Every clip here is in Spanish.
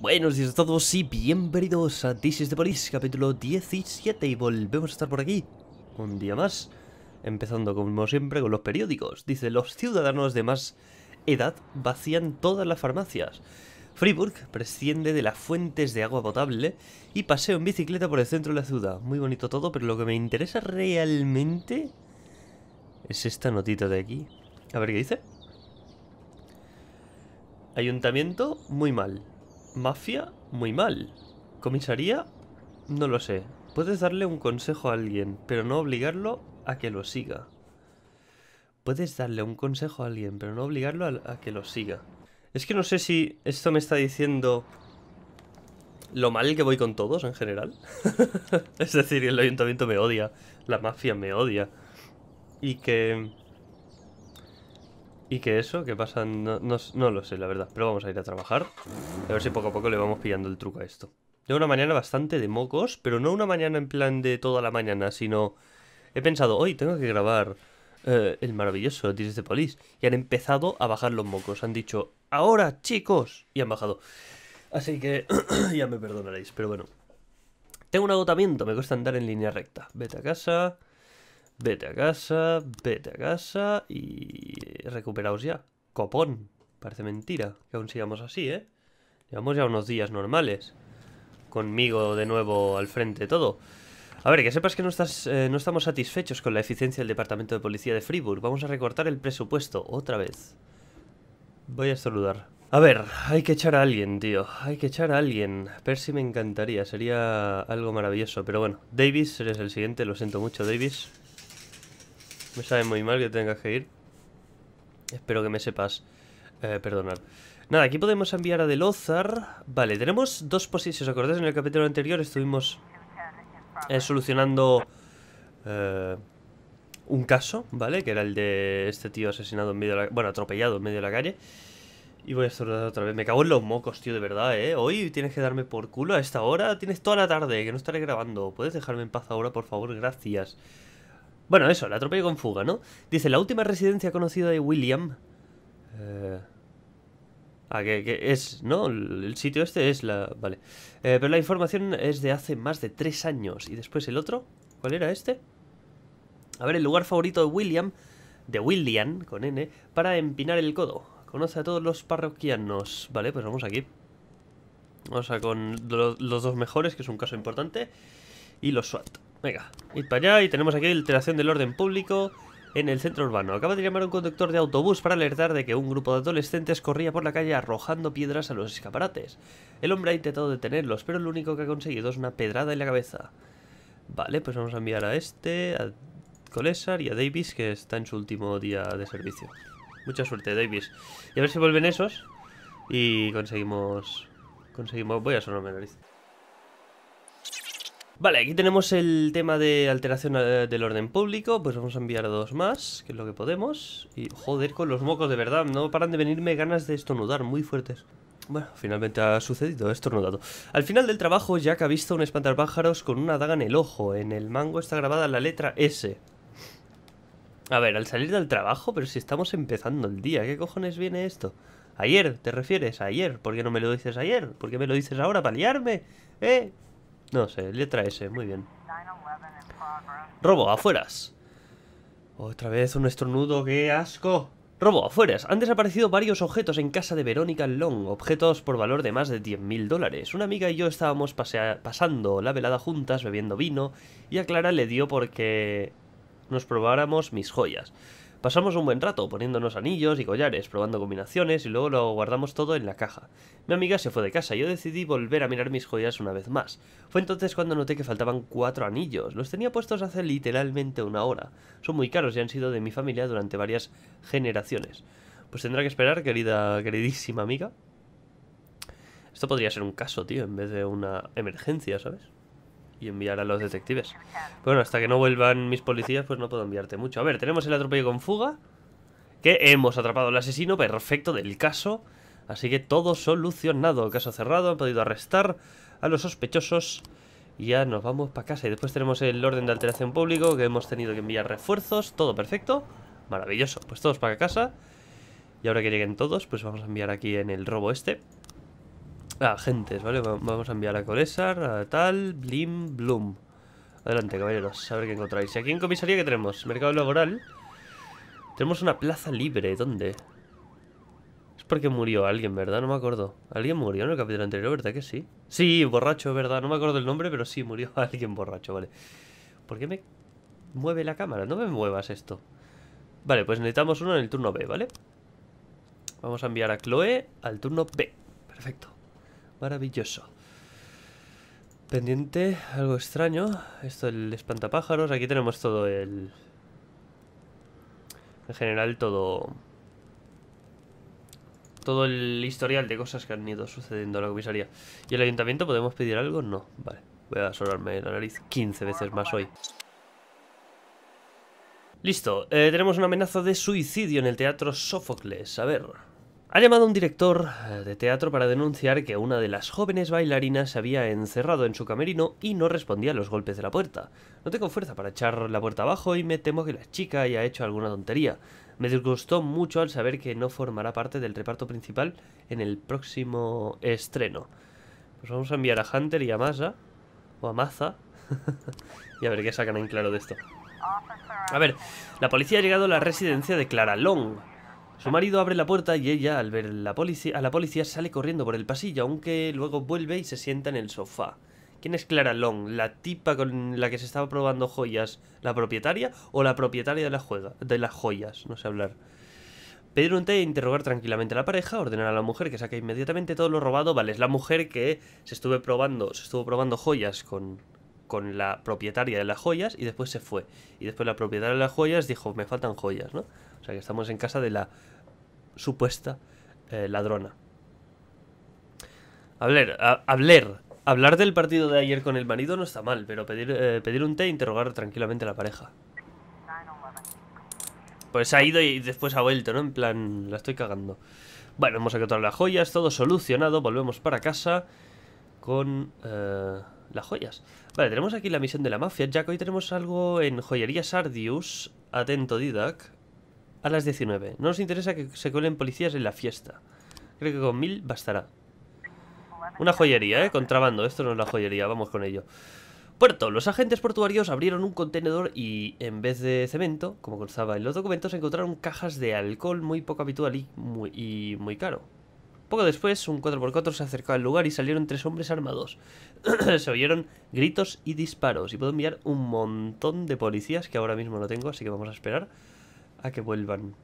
Buenos días a todos y bienvenidos a This is the Police, capítulo 17 y volvemos a estar por aquí un día más, empezando como siempre con los periódicos. Dice, los ciudadanos de más edad vacían todas las farmacias. Friburg presciende de las fuentes de agua potable y paseo en bicicleta por el centro de la ciudad. Muy bonito todo, pero lo que me interesa realmente es esta notita de aquí. A ver qué dice. Ayuntamiento, muy mal. Mafia, muy mal. Comisaría, no lo sé. Puedes darle un consejo a alguien, pero no obligarlo a que lo siga. Puedes darle un consejo a alguien, pero no obligarlo a, a que lo siga. Es que no sé si esto me está diciendo lo mal que voy con todos en general. es decir, el ayuntamiento me odia, la mafia me odia. Y que... Y que eso, que pasa, no, lo sé, la verdad. Pero vamos a ir a trabajar. A ver si poco a poco le vamos pillando el truco a esto. Llevo una mañana bastante de mocos, pero no una mañana en plan de toda la mañana, sino... He pensado, hoy tengo que grabar eh, el maravilloso This de Police. Y han empezado a bajar los mocos. Han dicho, ahora chicos. Y han bajado. Así que ya me perdonaréis, pero bueno. Tengo un agotamiento, me cuesta andar en línea recta. Vete a casa... Vete a casa, vete a casa y recuperaos ya. Copón. Parece mentira que aún sigamos así, ¿eh? Llevamos ya unos días normales. Conmigo de nuevo al frente todo. A ver, que sepas que no, eh, estamos satisfechos con la eficiencia del Departamento de Policía de Friburg. Vamos a recortar el presupuesto otra vez. Voy a saludar. A ver, hay que echar a alguien, tío. Hay que echar a alguien. Percy me encantaría, sería algo maravilloso. Pero bueno, Davis, eres el siguiente. Lo siento mucho, Davis. Me sabe muy mal que tengas que ir. Espero que me sepas eh, perdonar. Nada, aquí podemos enviar a Delozar. Vale, tenemos dos posiciones. ¿Os acordáis? En el capítulo anterior estuvimos eh, solucionando eh, un caso, ¿vale? Que era el de este tío asesinado en medio de la... Bueno, atropellado en medio de la calle. Y voy a saludar otra vez. Me cago en los mocos, tío, de verdad, ¿eh? Hoy tienes que darme por culo a esta hora. Tienes toda la tarde, que no estaré grabando. ¿Puedes dejarme en paz ahora, por favor? Gracias. Bueno, eso, la atropello con fuga, ¿no? Dice, la última residencia conocida de William... Eh... Ah, que, es, ¿no? El, sitio este es la... Vale. Eh, pero la información es de hace más de tres años. ¿Y después el otro? ¿Cuál era este? A ver, el lugar favorito de William, de William, con N, para empinar el codo. Conoce a todos los parroquianos. Vale, pues vamos aquí. Vamos a con los dos mejores, que es un caso importante. Y los SWAT. Venga, id para allá y tenemos aquí alteración del orden público en el centro urbano. Acaba de llamar un conductor de autobús para alertar de que un grupo de adolescentes corría por la calle arrojando piedras a los escaparates. El hombre ha intentado detenerlos, pero lo único que ha conseguido es una pedrada en la cabeza. Vale, pues vamos a enviar a este, a Colesar y a Davis, que está en su último día de servicio. Mucha suerte, Davis. Y a ver si vuelven esos y conseguimos... Conseguimos... Voy a sonarme la nariz. Vale, aquí tenemos el tema de alteración eh, del orden público Pues vamos a enviar dos más, que es lo que podemos Y joder con los mocos, de verdad No paran de venirme ganas de estornudar muy fuertes Bueno, finalmente ha sucedido, estornudado Al final del trabajo, Jack ha visto un espantapájaros con una daga en el ojo En el mango está grabada la letra S A ver, al salir del trabajo, pero si estamos empezando el día ¿Qué cojones viene esto? ¿Ayer? ¿Te refieres? ¿Ayer? ¿Por qué no me lo dices ayer? ¿Por qué me lo dices ahora? ¿Para liarme? ¿Eh? No sé, letra S, muy bien. Robo, afueras. Otra vez un estornudo, qué asco. Robo, afueras. Han desaparecido varios objetos en casa de Verónica Long, objetos por valor de más de 10.000 dólares. Una amiga y yo estábamos pasando la velada juntas, bebiendo vino, y a Clara le dio porque nos probáramos mis joyas. Pasamos un buen rato poniéndonos anillos y collares, probando combinaciones y luego lo guardamos todo en la caja. Mi amiga se fue de casa y yo decidí volver a mirar mis joyas una vez más. Fue entonces cuando noté que faltaban cuatro anillos. Los tenía puestos hace literalmente una hora. Son muy caros y han sido de mi familia durante varias generaciones. Pues tendrá que esperar, querida, queridísima amiga. Esto podría ser un caso, tío, en vez de una emergencia, ¿sabes? Y enviar a los detectives. Bueno, hasta que no vuelvan mis policías, pues no puedo enviarte mucho. A ver, tenemos el atropello con fuga. Que hemos atrapado al asesino perfecto del caso. Así que todo solucionado. Caso cerrado, han podido arrestar a los sospechosos. Y ya nos vamos para casa. Y después tenemos el orden de alteración público, que hemos tenido que enviar refuerzos. Todo perfecto. Maravilloso. Pues todos para casa. Y ahora que lleguen todos, pues vamos a enviar aquí en el robo este. Agentes, ¿vale? Vamos a enviar a Colesar, a tal, Blim, Bloom. Adelante, caballeros, a ver qué encontráis. Y aquí en comisaría, ¿qué tenemos? Mercado laboral. Tenemos una plaza libre, ¿dónde? Es porque murió alguien, ¿verdad? No me acuerdo. ¿Alguien murió en el capítulo anterior, verdad que sí? Sí, borracho, ¿verdad? No me acuerdo el nombre, pero sí, murió alguien borracho, vale. ¿Por qué me mueve la cámara? No me muevas esto. Vale, pues necesitamos uno en el turno B, ¿vale? Vamos a enviar a Chloe al turno B. Perfecto. Maravilloso. Pendiente, algo extraño. Esto el espantapájaros. Aquí tenemos todo el... En general todo... Todo el historial de cosas que han ido sucediendo en la comisaría. ¿Y el ayuntamiento podemos pedir algo? No. Vale. Voy a solarme la nariz 15 veces más hoy. Listo. Eh, tenemos una amenaza de suicidio en el teatro Sófocles. A ver... Ha llamado un director eh, de teatro para denunciar que una de las jóvenes bailarinas se había encerrado en su camerino y no respondía a los golpes de la puerta. No tengo fuerza para echar la puerta abajo y me temo que la chica haya hecho alguna tontería. Me disgustó mucho al saber que no formará parte del reparto principal en el próximo estreno. Pues vamos a enviar a Hunter y a Masa, o a Maza, y a ver qué sacan en claro de esto. A ver, la policía ha llegado a la residencia de Clara Long. Su marido abre la puerta y ella, al ver la policía, a la policía, sale corriendo por el pasillo, aunque luego vuelve y se sienta en el sofá. ¿Quién es Clara Long? ¿La tipa con la que se estaba probando joyas, la propietaria o la propietaria de la juega, de las joyas? No sé hablar. Pedir un té e interrogar tranquilamente a la pareja, ordenar a la mujer que saque inmediatamente todo lo robado. Vale, es la mujer que se estuvo probando, se estuvo probando joyas con, con la propietaria de las joyas y después se fue. Y después la propietaria de las joyas dijo, me faltan joyas, ¿no? Estamos en casa de la supuesta eh, ladrona. Hablar, hablar, hablar del partido de ayer con el marido no está mal, pero pedir, eh, pedir un té e interrogar tranquilamente a la pareja. Pues ha ido y después ha vuelto, ¿no? En plan, la estoy cagando. Bueno, hemos todas las joyas, todo solucionado, volvemos para casa con eh, las joyas. Vale, tenemos aquí la misión de la mafia, que hoy tenemos algo en Joyería Sardius. Atento, Didac a las 19. No nos interesa que se colen policías en la fiesta. Creo que con mil bastará. Una joyería, ¿eh? Contrabando. Esto no es la joyería. Vamos con ello. Puerto. Los agentes portuarios abrieron un contenedor y en vez de cemento, como constaba en los documentos, encontraron cajas de alcohol muy poco habitual y muy, y muy caro. Poco después, un 4x4 se acercó al lugar y salieron tres hombres armados. se oyeron gritos y disparos. Y puedo enviar un montón de policías que ahora mismo no tengo, así que vamos a esperar a que vuelvan.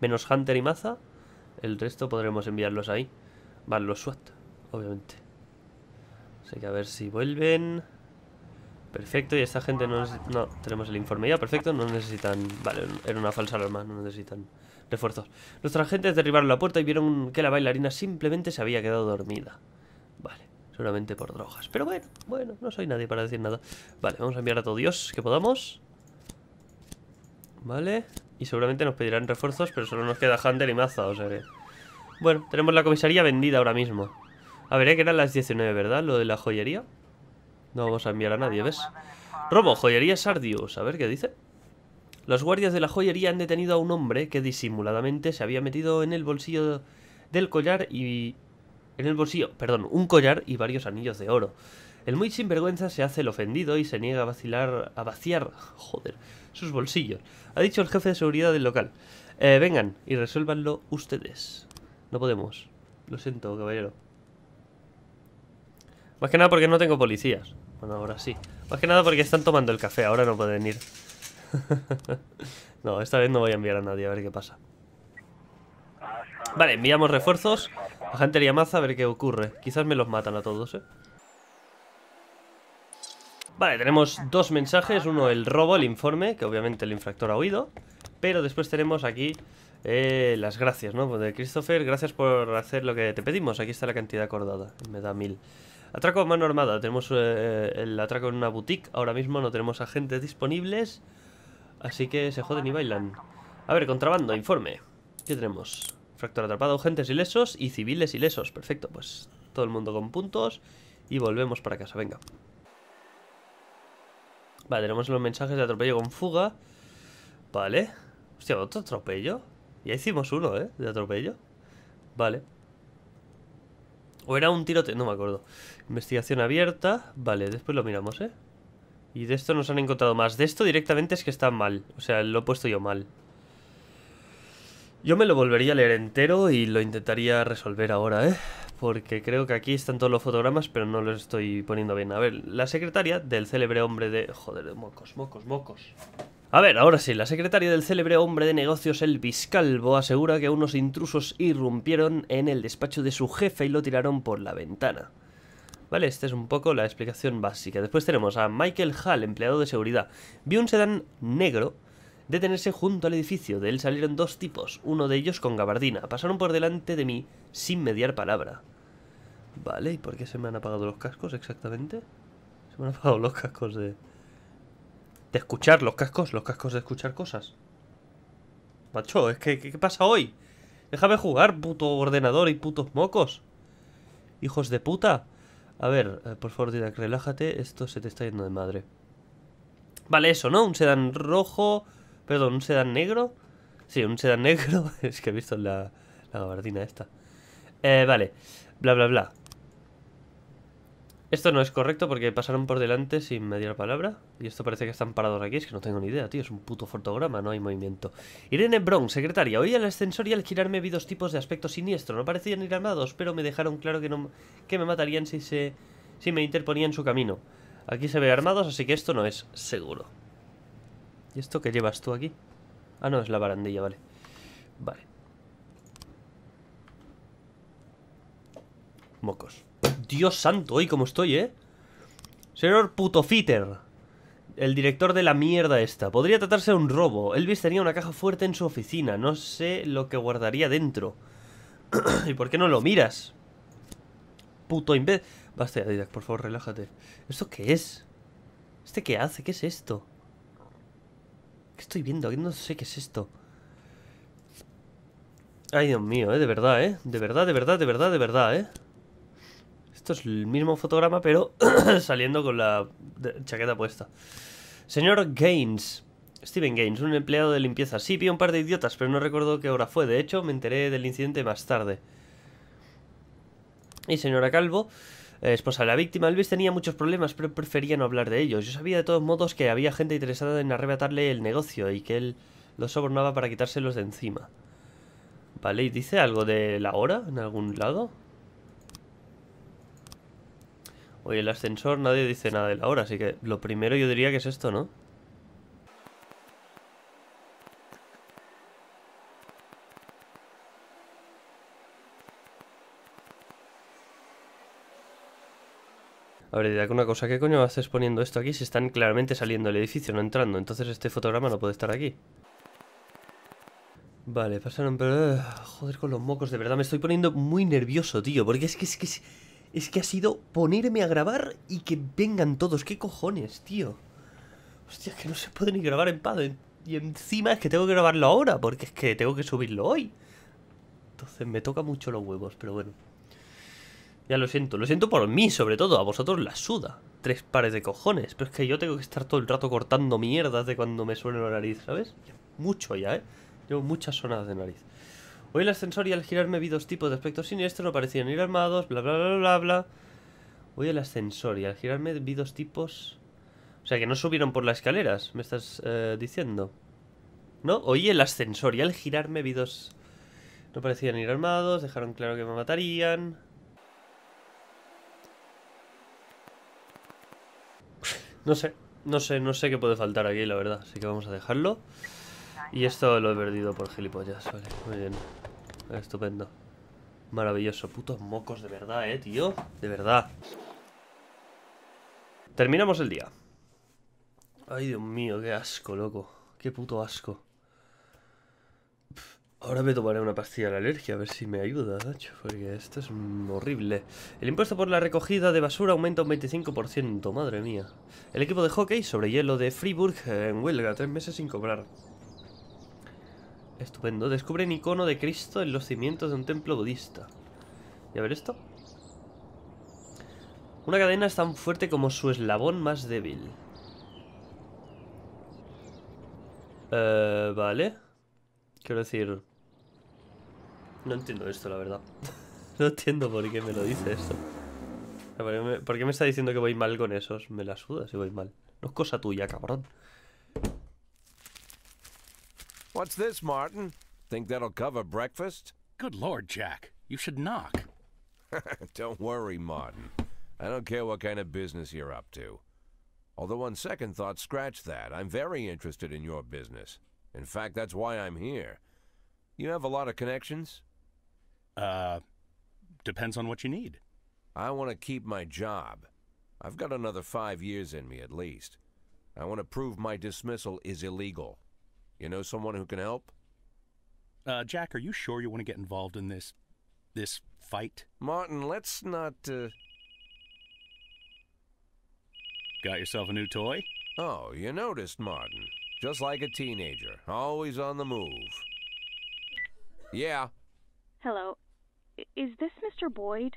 Menos Hunter y Maza. El resto podremos enviarlos ahí. Van los SWAT, obviamente. Así que a ver si vuelven. Perfecto, y esta gente no, no tenemos el informe ya, perfecto, no necesitan... Vale, era una falsa alarma, no necesitan refuerzos. Nuestros agentes derribaron la puerta y vieron que la bailarina simplemente se había quedado dormida. Vale, seguramente por drogas. Pero bueno, bueno, no soy nadie para decir nada. Vale, vamos a enviar a todo Dios que podamos. Vale. Y seguramente nos pedirán refuerzos, pero solo nos queda Hunter y Maza, o sea que... Bueno, tenemos la comisaría vendida ahora mismo. A ver, ¿eh? que eran las 19, ¿verdad? Lo de la joyería. No vamos a enviar a nadie, ¿ves? Robo, joyería Sardius. A ver, ¿qué dice? Los guardias de la joyería han detenido a un hombre que disimuladamente se había metido en el bolsillo del collar y... En el bolsillo, perdón, un collar y varios anillos de oro. El muy sinvergüenza se hace el ofendido y se niega a vacilar, a vaciar, joder, sus bolsillos. Ha dicho el jefe de seguridad del local. Eh, vengan y resuélvanlo ustedes. No podemos. Lo siento, caballero. Más que nada porque no tengo policías. Bueno, ahora sí. Más que nada porque están tomando el café. Ahora no pueden ir. no, esta vez no voy a enviar a nadie. A ver qué pasa. Vale, enviamos refuerzos. A Hunter y a Maza a ver qué ocurre. Quizás me los matan a todos, ¿eh? Vale, tenemos dos mensajes. Uno, el robo, el informe, que obviamente el infractor ha oído. Pero después tenemos aquí eh, las gracias, ¿no? Pues de Christopher, gracias por hacer lo que te pedimos. Aquí está la cantidad acordada. Me da mil. Atraco a mano armada. Tenemos eh, el atraco en una boutique. Ahora mismo no tenemos agentes disponibles. Así que se joden y bailan. A ver, contrabando, informe. ¿Qué tenemos? Fractor atrapado, agentes ilesos y civiles ilesos. Perfecto, pues todo el mundo con puntos. Y volvemos para casa, venga. Vale, tenemos los mensajes de atropello con fuga. Vale. Hostia, otro atropello. Ya hicimos uno, ¿eh? De atropello. Vale. O era un tirote, no me acuerdo. Investigación abierta. Vale, después lo miramos, ¿eh? Y de esto nos han encontrado más. De esto directamente es que está mal. O sea, lo he puesto yo mal. Yo me lo volvería a leer entero y lo intentaría resolver ahora, ¿eh? Porque creo que aquí están todos los fotogramas, pero no los estoy poniendo bien. A ver, la secretaria del célebre hombre de... Joder, mocos, mocos, mocos. A ver, ahora sí, la secretaria del célebre hombre de negocios Elvis Calvo asegura que unos intrusos irrumpieron en el despacho de su jefe y lo tiraron por la ventana. Vale, esta es un poco la explicación básica. Después tenemos a Michael Hall, empleado de seguridad. Vio un sedán negro detenerse junto al edificio. De él salieron dos tipos, uno de ellos con gabardina. Pasaron por delante de mí sin mediar palabra. Vale, ¿y por qué se me han apagado los cascos exactamente? Se me han apagado los cascos de... De escuchar los cascos, los cascos de escuchar cosas. Macho, es que, ¿qué, pasa hoy? Déjame jugar, puto ordenador y putos mocos. Hijos de puta. A ver, eh, por favor, Didac, relájate. Esto se te está yendo de madre. Vale, eso, ¿no? Un sedán rojo Perdón, ¿un sedán negro? Sí, un sedán negro. es que he visto la, la gabardina esta. Eh, vale. Bla, bla, bla. Esto no es correcto porque pasaron por delante sin medir palabra. Y esto parece que están parados aquí. Es que no tengo ni idea, tío. Es un puto fotograma, no hay movimiento. Irene Brown, secretaria. Oí al ascensor y al girarme vi dos tipos de aspecto siniestro. No parecían ir armados, pero me dejaron claro que, no, que me matarían si, se, si me interponían su camino. Aquí se ve armados, así que esto no es seguro. ¿Y esto qué llevas tú aquí? Ah, no, es la barandilla, vale. Vale. Mocos. Dios santo, hoy como estoy, ¿eh? Señor puto fitter. El director de la mierda esta. Podría tratarse de un robo. Elvis tenía una caja fuerte en su oficina. No sé lo que guardaría dentro. ¿Y por qué no lo miras? Puto imbécil. Basta ya, por favor, relájate. ¿Esto qué es? ¿Este qué hace? ¿Qué es esto? ¿Qué estoy viendo? No sé qué es esto. Ay, Dios mío, ¿eh? De verdad, ¿eh? De verdad, de verdad, de verdad, de verdad, ¿eh? Esto es el mismo fotograma, pero saliendo con la chaqueta puesta. Señor Gaines. Steven Gaines, un empleado de limpieza. Sí, vi un par de idiotas, pero no recuerdo qué hora fue. De hecho, me enteré del incidente más tarde. Y señora Calvo, esposa de la víctima, Elvis tenía muchos problemas, pero prefería no hablar de ellos. Yo sabía de todos modos que había gente interesada en arrebatarle el negocio y que él lo sobornaba para quitárselos de encima. Vale, ¿y dice algo de la hora en algún lado? Oye, el ascensor nadie dice nada de la hora, así que lo primero yo diría que es esto, ¿no? A ver, una cosa, ¿qué coño haces poniendo esto aquí si están claramente saliendo del edificio, no entrando? Entonces este fotograma no puede estar aquí. Vale, pasaron, pero... Eh, joder, con los mocos, de verdad me estoy poniendo muy nervioso, tío. Porque es que, es que, es que ha sido ponerme a grabar y que vengan todos. ¿Qué cojones, tío? Hostia, es que no se puede ni grabar en paz. Y encima es que tengo que grabarlo ahora, porque es que tengo que subirlo hoy. Entonces me toca mucho los huevos, pero bueno. Ya lo siento, lo siento por mí sobre todo, a vosotros la suda. Tres pares de cojones, pero es que yo tengo que estar todo el rato cortando mierdas de cuando me suena la nariz, ¿sabes? Mucho ya, ¿eh? Llevo muchas sonadas de nariz. Hoy el ascensor y al girarme vi dos tipos de aspecto siniestro, no parecían ir armados, bla bla bla bla bla. Hoy el ascensor y al girarme vi dos tipos... O sea, que no subieron por las escaleras, me estás eh, diciendo. ¿No? Oí el ascensor y al girarme vi dos... No parecían ir armados, dejaron claro que me matarían... No sé, no sé, no sé qué puede faltar aquí, la verdad. Así que vamos a dejarlo. Y esto lo he perdido por gilipollas, vale, muy bien. Estupendo. Maravilloso. Putos mocos, de verdad, eh, tío. De verdad. Terminamos el día. Ay, Dios mío, qué asco, loco. Qué puto asco. Ahora me tomaré una pastilla de la alergia, a ver si me ayuda, porque esto es horrible. El impuesto por la recogida de basura aumenta un 25%, madre mía. El equipo de hockey sobre hielo de Fribourg en huelga, tres meses sin cobrar. Estupendo. Descubren icono de Cristo en los cimientos de un templo budista. ¿Y a ver esto? Una cadena es tan fuerte como su eslabón más débil. Eh, vale. Quiero decir... No entiendo esto, la verdad. No entiendo por qué me lo dice esto. ¿Por qué, me, por qué me está diciendo que voy mal con esos? Me la suda si voy mal. No es cosa tuya, cabrón. What's this, Martin? Think that'll cover breakfast? Good Lord, Jack. You should knock. don't worry, Martin. I don't care what kind of business you're up to. Although on second thought, scratch that. I'm very interested in your business. In fact, that's why I'm here. You have a lot of connections? Uh, depends on what you need. I want to keep my job. I've got another five years in me at least. I want to prove my dismissal is illegal. You know someone who can help? Uh, Jack, are you sure you want to get involved in this... this fight? Martin, let's not, uh... Got yourself a new toy? Oh, you noticed, Martin. Just like a teenager, always on the move. Yeah. Hello. I- Is this Mr. Boyd?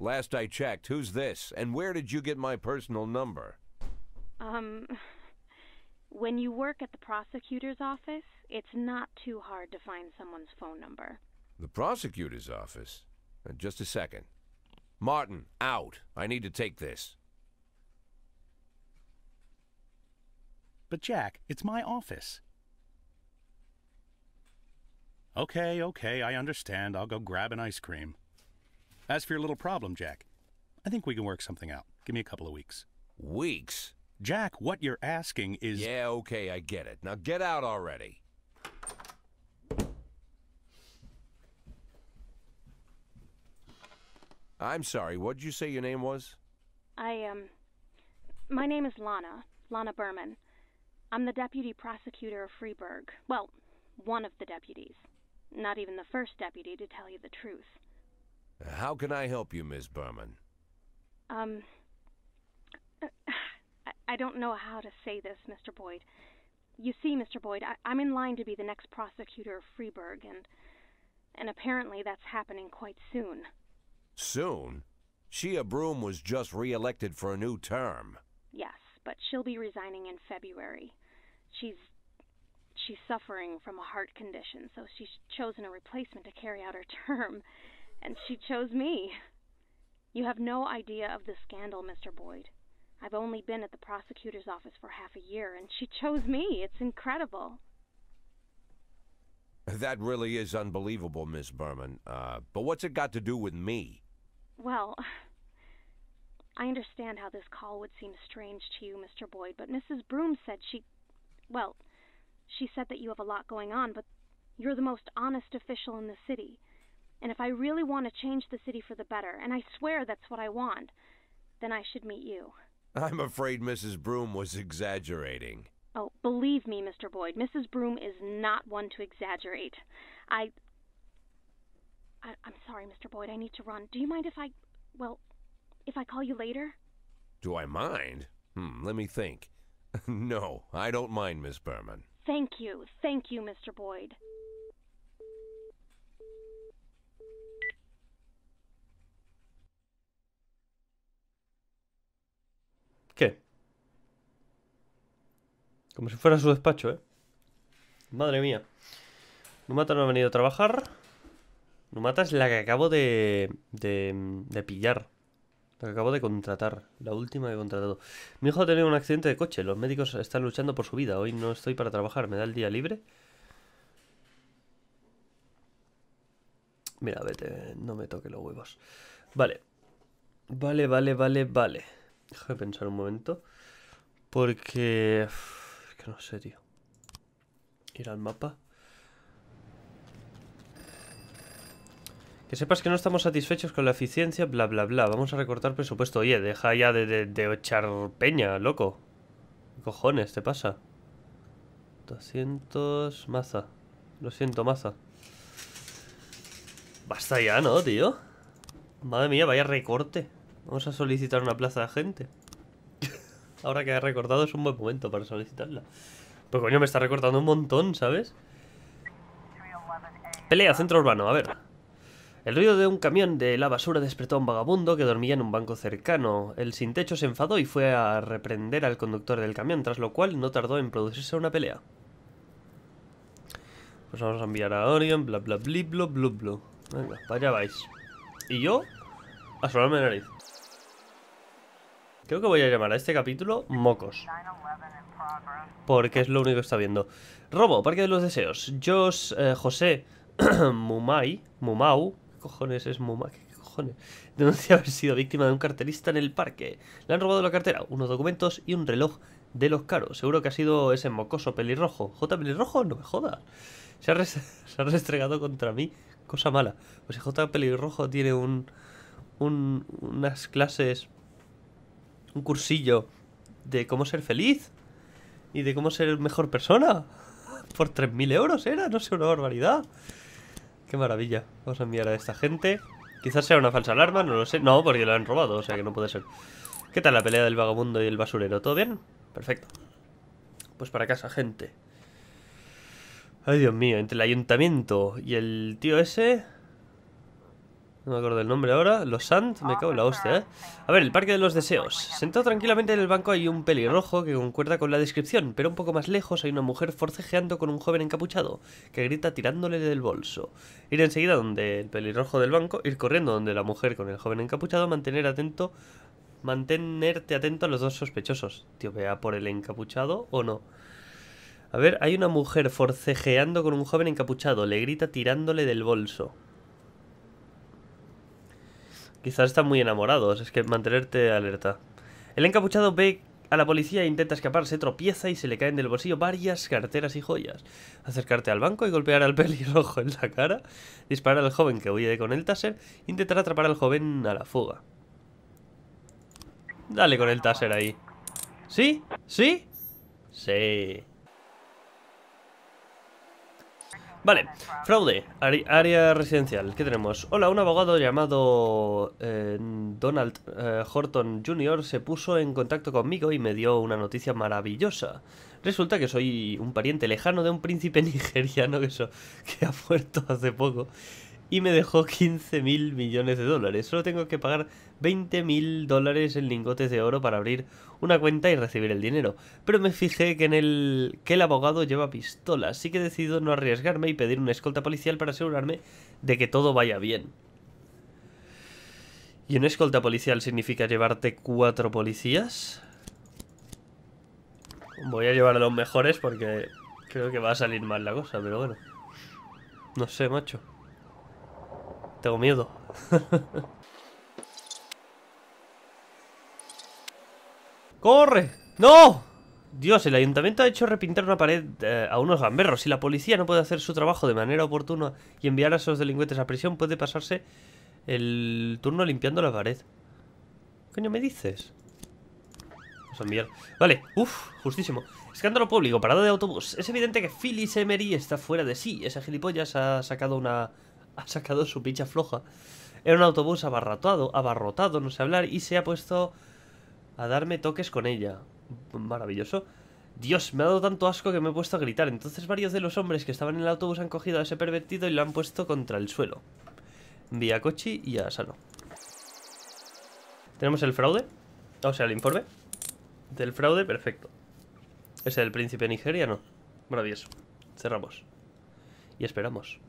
Last I checked, who's this? And where did you get my personal number? Um, when you work at the prosecutor's office, it's not too hard to find someone's phone number. The prosecutor's office? Uh, just a second. Martin, out. I need to take this. But Jack, it's my office. Okay, okay, I understand. I'll go grab an ice cream. As for your little problem, Jack, I think we can work something out. Give me a couple of weeks. Weeks? Jack, what you're asking is. Yeah, okay, I get it. Now get out already. I'm sorry, what'd you say your name was? I, um. My name is Lana. Lana Berman. I'm the deputy prosecutor of Freeburg. Well, one of the deputies. Not even the first deputy, to tell you the truth. How can I help you, Miss Berman? Um. I, I don't know how to say this, Mr. Boyd. You see, Mr. Boyd, I, I'm in line to be the next prosecutor of Freeburg, and. and apparently that's happening quite soon. Soon? Shia Broom was just re-elected for a new term. Yes, but she'll be resigning in February. She's. She's suffering from a heart condition, so she's chosen a replacement to carry out her term. And she chose me. You have no idea of the scandal, Mr. Boyd. I've only been at the prosecutor's office for half a year, and she chose me. It's incredible. That really is unbelievable, Miss Berman. Uh, but what's it got to do with me? Well, I understand how this call would seem strange to you, Mr. Boyd, but Mrs. Broom said she. Well, she said that you have a lot going on, but you're the most honest official in the city. And if I really want to change the city for the better, and I swear that's what I want, then I should meet you. I'm afraid Mrs. Broom was exaggerating. Oh, believe me, Mr. Boyd, Mrs. Broom is not one to exaggerate. I. I I'm sorry, Mr. Boyd, I need to run. Do you mind if I. Well, if I call you later? Do I mind? Hmm, let me think. no, I don't mind, Miss Berman. Thank you. Thank you, Mr. Boyd. ¿Qué? Como si fuera su despacho, ¿eh? Madre mía. Numata no ha venido a trabajar. Numata es la que acabo de, de, de pillar. Acabo de contratar. La última que he contratado. Mi hijo ha tenido un accidente de coche. Los médicos están luchando por su vida. Hoy no estoy para trabajar. ¿Me da el día libre? Mira, vete. No me toque los huevos. Vale. Vale, vale, vale, vale. Déjame pensar un momento. Porque... uf, Es que no sé, tío. Ir al mapa. Que sepas que no estamos satisfechos con la eficiencia, bla, bla, bla. Vamos a recortar presupuesto. Oye, deja ya de, de- echar peña, loco. ¿Qué cojones te pasa? 200... Maza. Lo siento, maza. Basta ya, ¿no, tío? Madre mía, vaya recorte. Vamos a solicitar una plaza de agente. Ahora que ha recortado es un buen momento para solicitarla. Pues coño, me está recortando un montón, ¿sabes? Pelea, centro urbano, a ver. El ruido de un camión de la basura despertó a un vagabundo que dormía en un banco cercano. El sin techo se enfadó y fue a reprender al conductor del camión, tras lo cual no tardó en producirse una pelea. Pues vamos a enviar a Orion, bla bla blu blu. Venga, para allá vais. Y yo, a solarme la nariz. Creo que voy a llamar a este capítulo Mocos. Porque es lo único que está viendo. Robo, Parque de los Deseos. Josh, eh, José Mumai, Mumau. ¿Qué cojones es Mumai? ¿Qué cojones? Denuncia haber sido víctima de un carterista en el parque. Le han robado la cartera, unos documentos y un reloj de los caros. Seguro que ha sido ese mocoso pelirrojo. ¿J pelirrojo? No me jodas. Se ha, se ha restregado contra mí. Cosa mala. Pues si J pelirrojo tiene un, un, unas clases, un cursillo de cómo ser feliz y de cómo ser mejor persona. Por 3.000 euros era, no sé, una barbaridad. Qué maravilla. Vamos a enviar a esta gente. Quizás sea una falsa alarma, no lo sé. No, porque lo han robado, o sea que no puede ser. ¿Qué tal la pelea del vagabundo y el basurero? ¿Todo bien? Perfecto. Pues para casa, gente. Ay, Dios mío, entre el ayuntamiento y el tío ese... No me acuerdo del nombre ahora. Los Sant, me cago en la hostia, ¿eh? A ver, el Parque de los Deseos. Sentado tranquilamente en el banco hay un pelirrojo que concuerda con la descripción, pero un poco más lejos hay una mujer forcejeando con un joven encapuchado que grita tirándole del bolso. Ir enseguida donde el pelirrojo del banco, ir corriendo donde la mujer con el joven encapuchado, mantener atento, mantenerte atento a los dos sospechosos. Tío, vea por el encapuchado o no. A ver, hay una mujer forcejeando con un joven encapuchado, le grita tirándole del bolso. Quizás están muy enamorados, es que mantenerte alerta. El encapuchado ve a la policía e intenta escapar, se tropieza y se le caen del bolsillo varias carteras y joyas. Acercarte al banco y golpear al pelirrojo en la cara, disparar al joven que huye con el taser, intentar atrapar al joven a la fuga. Dale con el taser ahí. ¿Sí? ¿Sí? Sí. Vale, fraude, área residencial. ¿Qué tenemos? Hola, un abogado llamado eh, Donald eh, Horton Jr. se puso en contacto conmigo y me dio una noticia maravillosa. Resulta que soy un pariente lejano de un príncipe nigeriano que, que ha muerto hace poco y me dejó 15 mil millones de dólares. Solo tengo que pagar 20 mil dólares en lingotes de oro para abrir una cuenta y recibir el dinero. Pero me fijé que en el que el abogado lleva pistola, así que he decidido no arriesgarme y pedir una escolta policial para asegurarme de que todo vaya bien. ¿Y una escolta policial significa llevarte cuatro policías? Voy a llevar a los mejores porque creo que va a salir mal la cosa, pero bueno. No sé, macho. Tengo miedo. ¡Corre! ¡No! Dios, el ayuntamiento ha hecho repintar una pared eh, a unos gamberros. Si la policía no puede hacer su trabajo de manera oportuna y enviar a esos delincuentes a prisión, puede pasarse el turno limpiando la pared. ¿Qué coño me dices? Vamos a enviar. Vale, uff, justísimo. Escándalo público, parada de autobús. Es evidente que Phyllis Emery está fuera de sí. Ese gilipollas ha sacado una ha sacado su picha floja. Era un autobús abarrotado, abarrotado, no sé hablar, y se ha puesto a darme toques con ella. Maravilloso. Dios, me ha dado tanto asco que me he puesto a gritar. Entonces varios de los hombres que estaban en el autobús han cogido a ese pervertido y lo han puesto contra el suelo. Vía Kochi y a Sano. Tenemos el fraude. O sea, el informe. Del fraude, perfecto. Ese del príncipe nigeriano. Maravilloso. Cerramos. Y esperamos.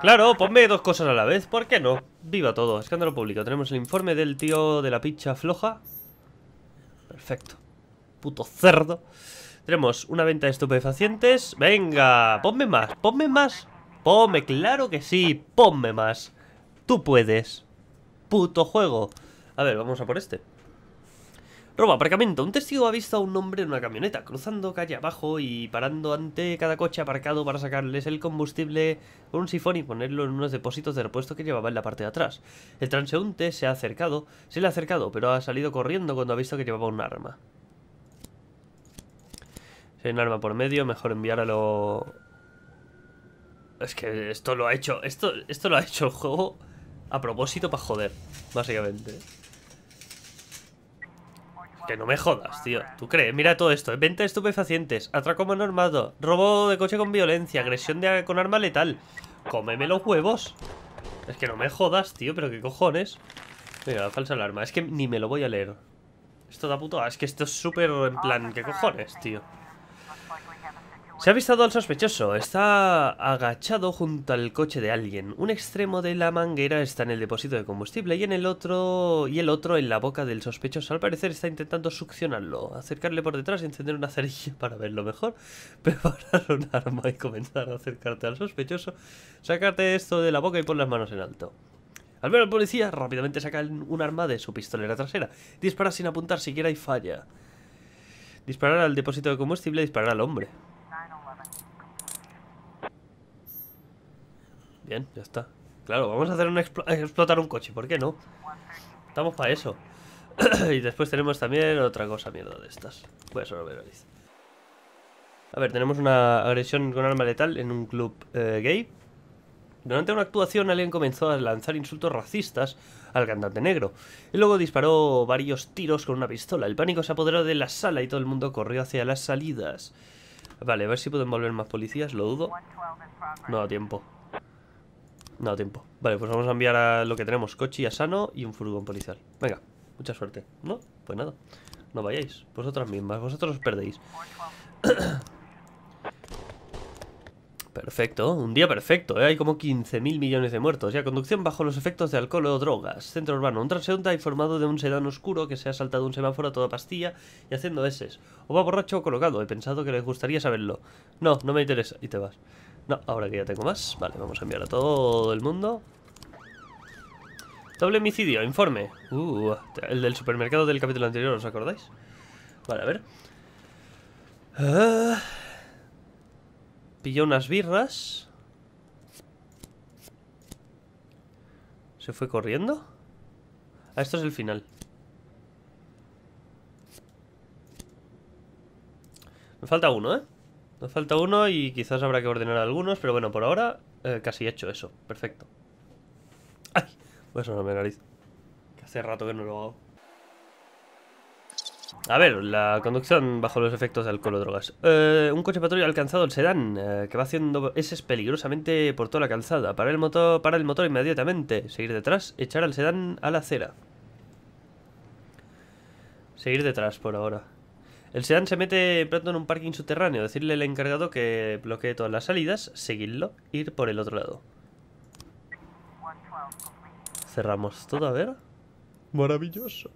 Claro, ponme dos cosas a la vez, ¿por qué no? Viva todo, escándalo público. Tenemos el informe del tío de la picha floja. Perfecto. Puto cerdo. Tenemos una venta de estupefacientes. Venga, ponme más, ponme más. Ponme, claro que sí, ponme más. Tú puedes. Puto juego. A ver, vamos a por este Robo aparcamiento. Un testigo ha visto a un hombre en una camioneta cruzando calle abajo y parando ante cada coche aparcado para sacarles el combustible con un sifón y ponerlo en unos depósitos de repuesto que llevaba en la parte de atrás. El transeúnte se ha acercado, se le ha acercado, pero ha salido corriendo cuando ha visto que llevaba un arma. Si hay un arma por medio, mejor enviar. Es que esto lo ha hecho... Esto, esto lo ha hecho el juego a propósito para joder, básicamente. Que no me jodas, tío. ¿Tú crees? Mira todo esto. Venta de estupefacientes, atraco mano armado, robo de coche con violencia, agresión de, con arma letal. Cómeme los huevos. Es que no me jodas, tío. Pero qué cojones. Mira, falsa alarma. Es que ni me lo voy a leer. Esto da puto... Es que esto es súper en plan... ¿Qué cojones, tío? Se ha avistado al sospechoso. Está agachado junto al coche de alguien. Un extremo de la manguera está en el depósito de combustible y en el otro y el otro en la boca del sospechoso. Al parecer está intentando succionarlo, acercarle por detrás y encender una cerilla para verlo mejor, preparar un arma y comenzar a acercarte al sospechoso, sacarte esto de la boca y pon las manos en alto. Al ver al policía, rápidamente saca un arma de su pistolera trasera. Dispara sin apuntar siquiera y falla. Disparar al depósito de combustible, disparar al hombre. Bien, ya está. Claro, vamos a hacer explotar un coche, ¿por qué no? Estamos para eso. y después tenemos también otra cosa mierda de estas. Voy a solo ver A ver, tenemos una agresión con arma letal en un club eh, gay. Durante una actuación alguien comenzó a lanzar insultos racistas al cantante negro y luego disparó varios tiros con una pistola. El pánico se apoderó de la sala y todo el mundo corrió hacia las salidas. Vale, a ver si pueden volver más policías, lo dudo. No da tiempo. No tiempo. Vale, pues vamos a enviar a lo que tenemos. Coche a Sano y un furgón policial. Venga, mucha suerte. ¿No? Pues nada. No vayáis. Vosotras mismas. Vosotros os perdéis. Perfecto, un día perfecto, ¿eh? hay como 15.000 millones de muertos. Ya, conducción bajo los efectos de alcohol o drogas. Centro urbano, un transeúnte informado de un sedán oscuro que se ha saltado un semáforo a toda pastilla y haciendo S. O va borracho o colocado, he pensado que les gustaría saberlo. No, no me interesa, y te vas. No, ahora que ya tengo más. Vale, vamos a enviar a todo el mundo. Doble homicidio, informe. Uh, el del supermercado del capítulo anterior, ¿os acordáis? Vale, a ver. Ah, pilló unas birras. ¿Se fue corriendo? Ah, esto es el final. Me falta uno, ¿eh? Nos falta uno y quizás habrá que ordenar algunos, pero bueno, por ahora eh, casi he hecho eso. Perfecto. ¡Ay! Voy a sonarme nariz. Que hace rato que no lo hago. A ver, la conducción bajo los efectos de alcohol o drogas. Eh, un coche patrulla ha alcanzado el sedán, eh, que va haciendo S peligrosamente por toda la calzada. Para el motor, para el motor inmediatamente. Seguir detrás, echar al sedán a la acera. Seguir detrás por ahora. El sedán se mete pronto en un parking subterráneo. Decirle al encargado que bloquee todas las salidas, seguirlo, ir por el otro lado. Cerramos todo, a ver. Maravilloso.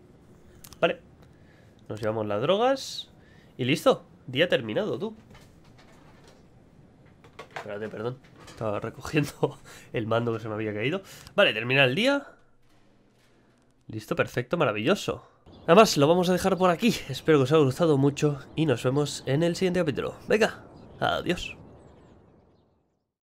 Vale. Nos llevamos las drogas. Y listo. Día terminado, tú. Espérate, perdón. Estaba recogiendo el mando que se me había caído. Vale, termina el día. Listo, perfecto, maravilloso. Nada más, lo vamos a dejar por aquí. Espero que os haya gustado mucho y nos vemos en el siguiente capítulo. Venga, adiós.